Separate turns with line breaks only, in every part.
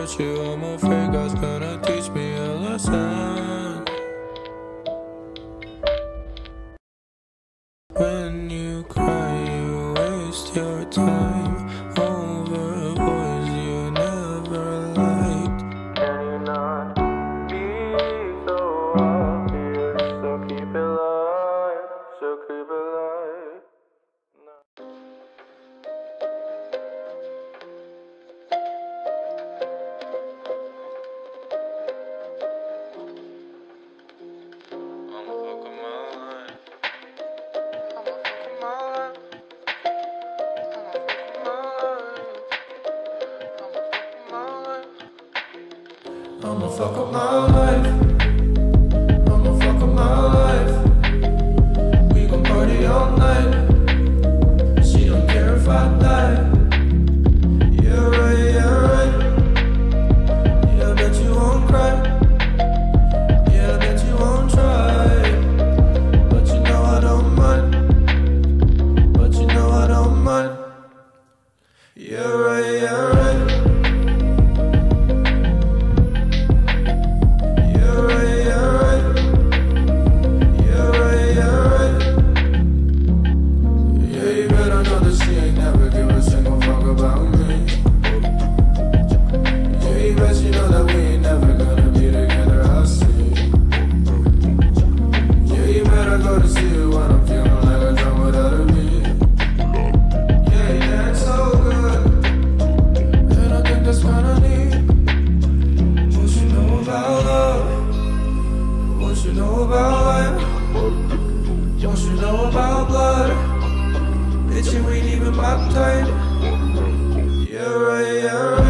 hurt you. I'm afraid God's gonna teach me a lesson. I'ma fuck up my life. Don't you know about blood? Bitch, you ain't even my type. Yeah, right, yeah, right.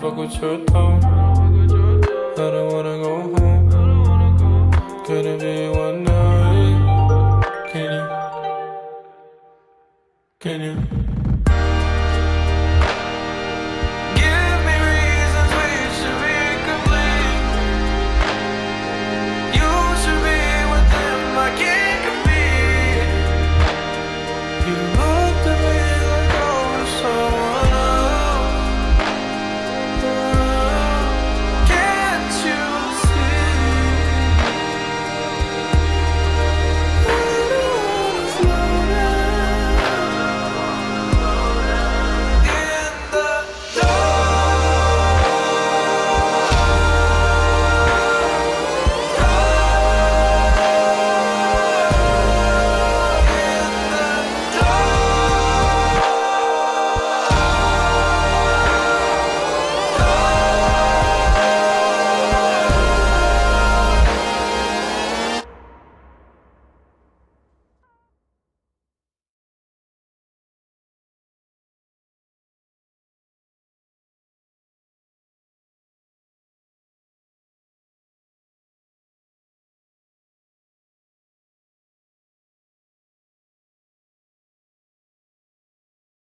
Fuck with your tone.